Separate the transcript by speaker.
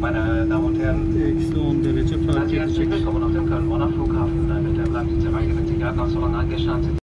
Speaker 1: Meine Damen und Herren.
Speaker 2: Eksi und der fark
Speaker 1: herzlich willkommen auf dem Köln-Bonner Flughafen. Bitte bleiben Sie zwei Meter mit Sicherheit noch so lange.